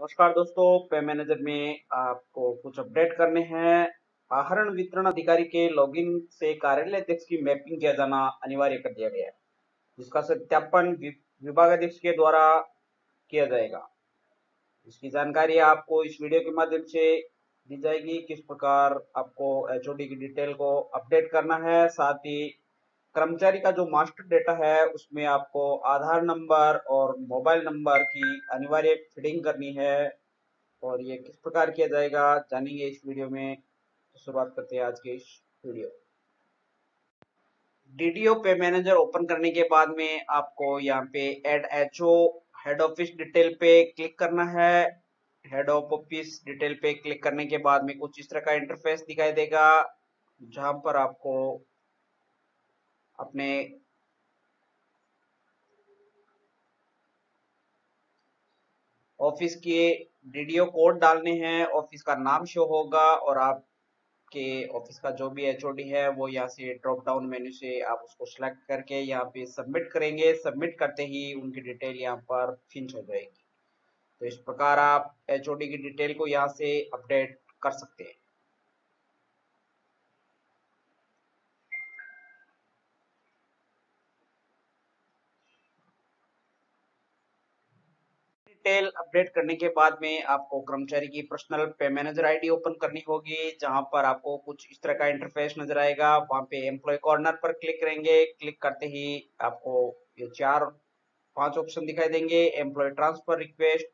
नमस्कार दोस्तों पे मैनेजर में आपको कुछ अपडेट करने हैं। आहरण वितरण अधिकारी के लॉगिन से कार्यालय अध्यक्ष की मैपिंग किया जाना अनिवार्य कर दिया गया है, जिसका सत्यापन विभाग अध्यक्ष के द्वारा किया जाएगा। इसकी जानकारी आपको इस वीडियो के माध्यम से दी जाएगी, किस प्रकार आपको एचओडी की डिटेल को अपडेट करना है, साथ ही कर्मचारी का जो मास्टर डेटा है, उसमें आपको आधार नंबर और मोबाइल नंबर की अनिवार्य फिडिंग करनी है और ये किस प्रकार किया जाएगा, जानेंगे इस वीडियो में। तो शुरुआत करते हैं आज के इस वीडियो। डीडीओ पे मैनेजर ओपन करने के बाद में आपको यहाँ पे add HO head office detail पे क्लिक करना है। हेड ऑफ़ ऑफ़िस डिटेल पे क्लिक करने के बाद में कुछ इस तरह का इंटरफेस दिखाई देगा, जहाँ पर आपको अपने ऑफ़िस के डीडीओ कोड डालने हैं, ऑफ़िस का नाम शो होगा और आपके ऑफ़िस का जो भी एचओडी है, वो यहाँ से ड्रॉप डाउन मेन्यू से आप उसको सिलेक्ट करके यहाँ पे सबमिट करेंगे। सबमिट करते ही उनकी डिटेल यहाँ पर फिंच हो जाएगी। तो इस प्रकार आप एचओडी की डिटेल को यहाँ से अपडेट कर सकते हैं। डिटेल अपडेट करने के बाद में आपको कर्मचारी की पर्सनल पे मैनेजर आईडी ओपन करनी होगी, जहाँ पर आपको कुछ इस तरह का इंटरफेस नज़र आएगा। वहाँ पे एम्प्लॉय कॉर्नर पर क्लिक करेंगे। क्लिक करते ही आपको ये चार, पाँच ऑप्शन दिखाई देंगे। Employee transfer request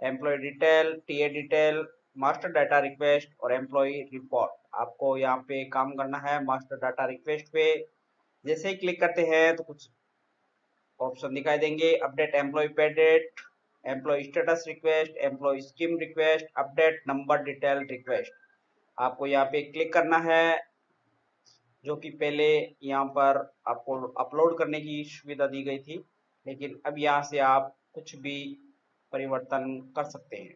employee detail TA detail master data request और एम्प्लॉय रिपोर्ट आपको यहाँ पे काम करना है मास्टर डाटा रिक्वेस्ट पे। जैसे ही क्लिक करते हैं तो कुछ ऑप्शन दिखाई देंगे। Update employee pay date employee status request employee scheme request update number detail request आपको यहाँ पे क्लिक करना है, जो कि पहले यहाँ पर आपको अपलोड करने की सुविधा दी गई थी, लेकिन अब यहाँ से आप कुछ भी परिवर्तन कर सकते हैं।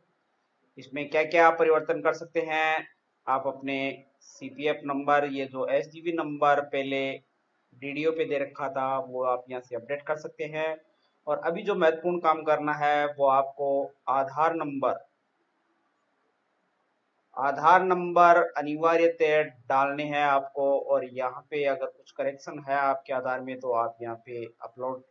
इसमें क्या क्या आप परिवर्तन कर सकते हैं? आप अपने सीपीएफ नंबर ये जो एस नंबर पहले वीडियो पे दे रखा था, वो आप यहाँ से अपडेट कर सकते हैं। और अभी जो महत्वपूर्ण काम करना है, वो आपको आधार नंबर आधार नंबर अनिवार्य डालने हैं आपको और यहाँ पे अगर कुछ करेक्शन है आपके आधार में तो आप यहाँ पे अपलोड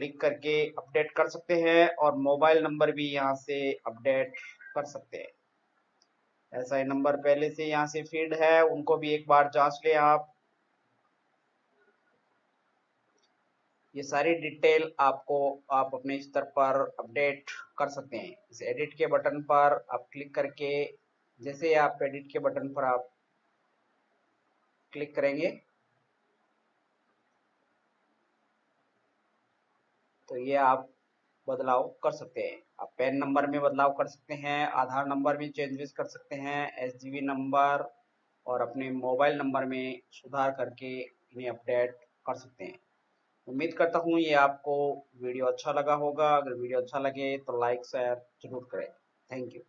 लिख करके अपडेट कर सकते हैं और मोबाइल नंबर भी यहाँ से अपडेट कर सकते हैं। ऐसा ही नंबर पहले से यहाँ से फ़ीड है, उनको भी एक बार जाँच ले आप। ये सारी डिटेल आपको आप अपने स्तर पर अपडेट कर सकते हैं। इस एडिट के बटन पर आप क्लिक करके, जैसे आप एडिट के बटन पर आप क्लिक करेंगे तो ये आप बदलाव कर सकते हैं। आप पैन नंबर में बदलाव कर सकते हैं, आधार नंबर में चेंजेस कर सकते हैं एसजीवी नंबर और अपने मोबाइल नंबर में सुधार करके इन्हें अपडेट कर सकते हैं। उम्मीद करता हूँ ये आपको वीडियो अच्छा लगा होगा। अगर वीडियो अच्छा लगे तो लाइक, शेयर ज़रूर करें। Thank you.